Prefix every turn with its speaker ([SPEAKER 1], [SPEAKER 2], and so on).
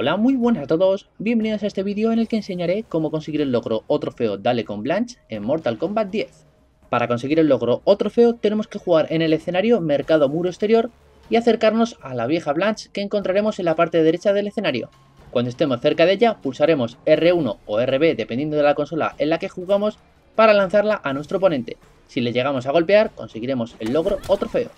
[SPEAKER 1] Hola, muy buenas a todos, bienvenidos a este vídeo en el que enseñaré cómo conseguir el logro O trofeo Dale con Blanche en Mortal Kombat 10. Para conseguir el logro O trofeo tenemos que jugar en el escenario Mercado Muro Exterior y acercarnos a la vieja Blanche que encontraremos en la parte derecha del escenario. Cuando estemos cerca de ella pulsaremos R1 o RB dependiendo de la consola en la que jugamos para lanzarla a nuestro oponente. Si le llegamos a golpear conseguiremos el logro O trofeo.